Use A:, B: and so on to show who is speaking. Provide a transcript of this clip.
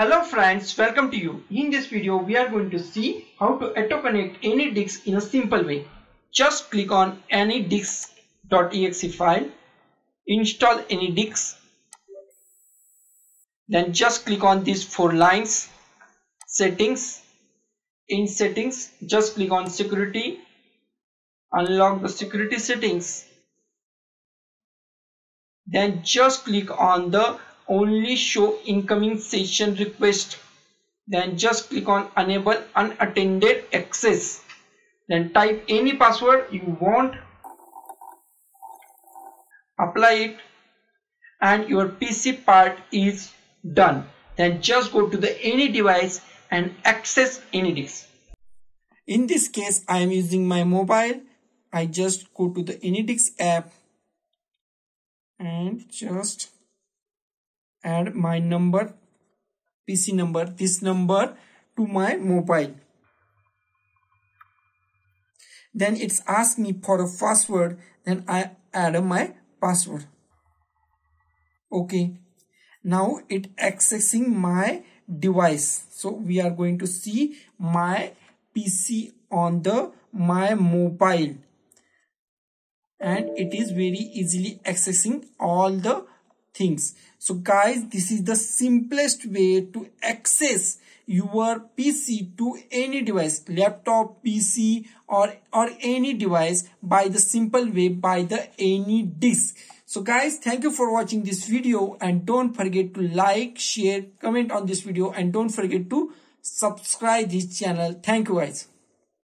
A: Hello friends, welcome to you. In this video, we are going to see how to auto connect AnyDesk in a simple way. Just click on AnyDesk.exe file, install AnyDesk, then just click on these four lines, settings. In settings, just click on security, unlock the security settings. Then just click on the only show incoming session request then just click on enable unattended access. Then type any password you want apply it and your PC part is done. Then just go to the any device and access AnyDesk in this case I am using my mobile. I just go to the AnyDesk app and just add my number PC number this number to my mobile. Then it's asked me for a password then I add my password. Okay. Now it accessing my device. So we are going to see my PC on the my mobile. And it is very easily accessing all the things. So guys this is the simplest way to access your pc to any device laptop pc or or any device by the simple way by the AnyDesk. So guys thank you for watching this video and don't forget to like share comment on this video and don't forget to subscribe this channel. Thank you guys